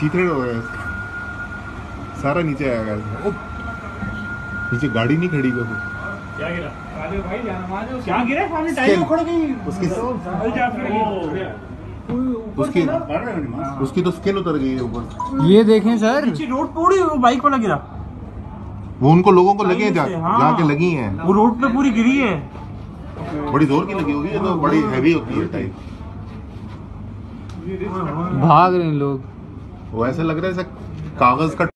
चीथड़े हो गया इसका। सारा नीचे आया गया इसका। ओ, नीचे गाड़ी नहीं खड़ी देखो क्या गिरा अरे भाई ध्यान क्या गिरा? पानी टाइम उखड़ गई. उसकी उसकी उसकी तो स्किन उतर गई है ऊपर। ये देखें सर। नीचे रोड पूरी बाइक वाला गिरा। वो उनको लोगों को लगे जा हाँ। जाके लगी हैं। वो रोड पे पूरी गिरी है। बड़ी ज़ोर की लगी होगी ये तो बड़ी हैवी होती है टाइप भाग रहे हैं लोग। वो ऐसा लग रहा है कागज़ का